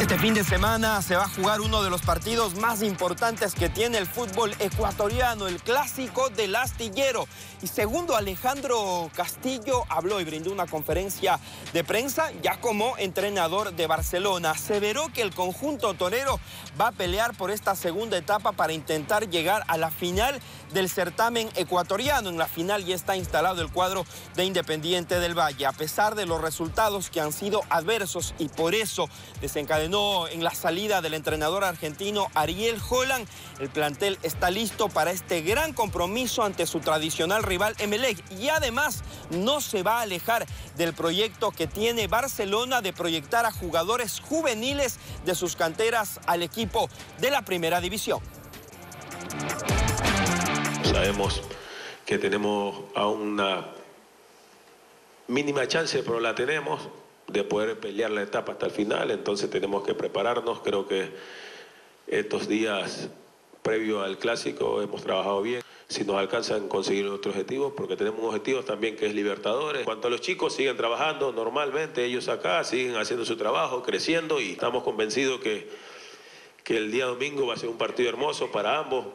Este fin de semana se va a jugar uno de los partidos más importantes que tiene el fútbol ecuatoriano, el clásico del astillero. Y segundo, Alejandro Castillo habló y brindó una conferencia de prensa ya como entrenador de Barcelona. Aseveró que el conjunto torero va a pelear por esta segunda etapa para intentar llegar a la final del certamen ecuatoriano. En la final ya está instalado el cuadro de Independiente del Valle, a pesar de los resultados que han sido adversos y por eso desencadenó en la salida del entrenador argentino Ariel Holland. El plantel está listo para este gran compromiso ante su tradicional rival Emelec y además no se va a alejar del proyecto que tiene Barcelona de proyectar a jugadores juveniles de sus canteras al equipo de la primera división. Sabemos que tenemos a una mínima chance, pero la tenemos de poder pelear la etapa hasta el final, entonces tenemos que prepararnos, creo que estos días previo al clásico hemos trabajado bien, si nos alcanzan conseguir nuestro objetivo, porque tenemos un objetivo también que es Libertadores. En cuanto a los chicos, siguen trabajando normalmente, ellos acá siguen haciendo su trabajo, creciendo y estamos convencidos que, que el día domingo va a ser un partido hermoso para ambos.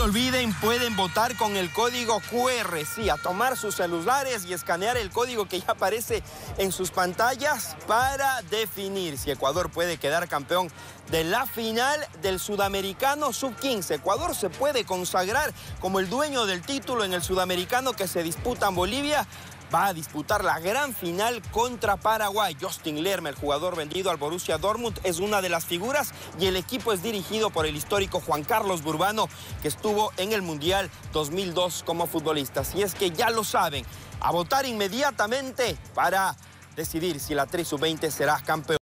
Lo olviden, pueden votar con el código QR, sí, a tomar sus celulares y escanear el código que ya aparece en sus pantallas para definir si Ecuador puede quedar campeón de la final del Sudamericano Sub-15. Ecuador se puede consagrar como el dueño del título en el Sudamericano que se disputa en Bolivia va a disputar la gran final contra Paraguay. Justin Lerma, el jugador vendido al Borussia Dortmund, es una de las figuras y el equipo es dirigido por el histórico Juan Carlos Burbano, que estuvo en el Mundial 2002 como futbolista. Así es que ya lo saben, a votar inmediatamente para decidir si la 3 Sub-20 será campeón.